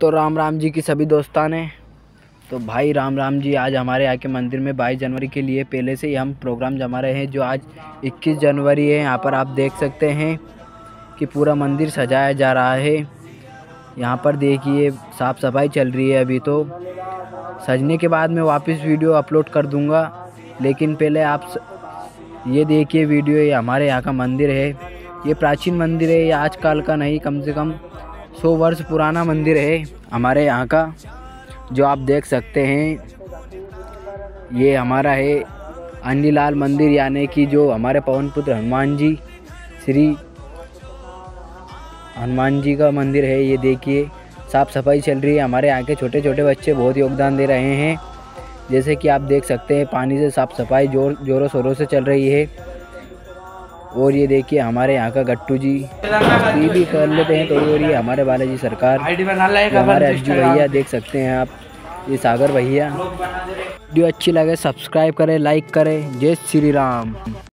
तो राम राम जी की सभी दोस्ताने तो भाई राम राम जी आज हमारे यहाँ के मंदिर में 22 जनवरी के लिए पहले से ही हम प्रोग्राम जमा रहे हैं, जो आज 21 जनवरी है। यहाँ पर आप देख सकते हैं कि पूरा मंदिर सजाया जा रहा है। यहाँ पर देखिए साफ़ सफ़ाई चल रही है अभी तो। सजने के बाद मैं वापस वीडियो अपलोड कर दूँगा, लेकिन पहले आप स... ये देखिए वीडियो, ये हमारे यहाँ का मंदिर है। ये प्राचीन मंदिर है, ये आजकल का नहीं, कम से कम सौ वर्ष पुराना मंदिर है हमारे यहाँ का, जो आप देख सकते हैं। ये हमारा है अंडीलाल मंदिर, यानी कि जो हमारे पवन पुत्र हनुमान जी, श्री हनुमान जी का मंदिर है। ये देखिए साफ़ सफ़ाई चल रही है। हमारे यहाँ के छोटे छोटे बच्चे बहुत योगदान दे रहे हैं। जैसे कि आप देख सकते हैं, पानी से साफ़ सफ़ाई ज़ोर जोरों शोरों से चल रही है। और ये देखिए हमारे यहाँ का गट्टू जी ये भी कर लेते हैं तो और ये हमारे बालाजी सरकार हमारे हमारे अज्जू भैया देख सकते हैं आप ये सागर भैया। वीडियो अच्छी लगे सब्सक्राइब करें लाइक करें। जय श्री राम।